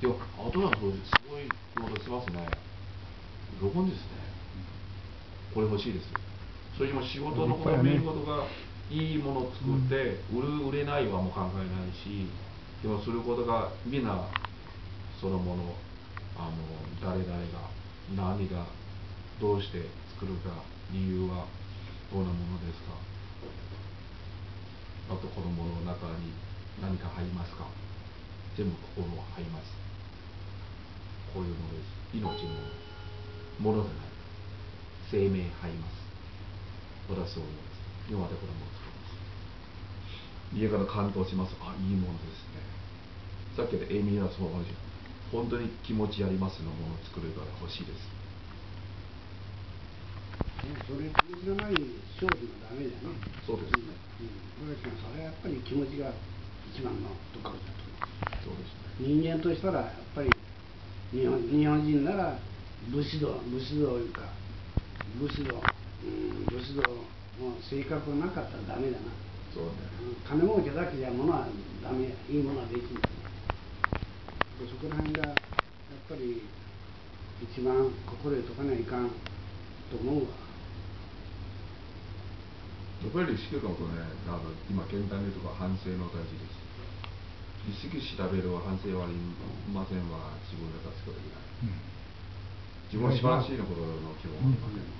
でも後の掃除すごいことしますね。喜んですね。これ欲しいですそれにも仕事のこと見ることがいいものを作って、売る売れないはもう考えないしでもすることがみんなそのものあの誰々が何がどうして作るか理由はどんなものですか？あとこのものの中に何か入りますか？全部心は入りますこういうものです命のものじゃない生命入ります。私は思います。今まで子供を作ります家から感動します。あいいものですね。さっきのエイミーはそう話。本当に気持ちやりますのものを作るから欲しいです。それ気持ちがない商品はダメだね。そうです。ね、うん、それはやっぱり気持ちが一番のところだとそうですね。人間としたらやっぱり日本日本人なら武士道武士道いうか武士道、うん、武士道の性格がなかったらダメだな。そうね、金儲けだけじゃ物はダメいいものはできない。そこら辺がやっぱり一番心得とかないかんと思うわ。やっぱり意識のことねあの今現代でとか反省の大事です意識調べる反省はありませんは自分が立つことできない、うん、自分は素晴らしいのことの基本はありません、うん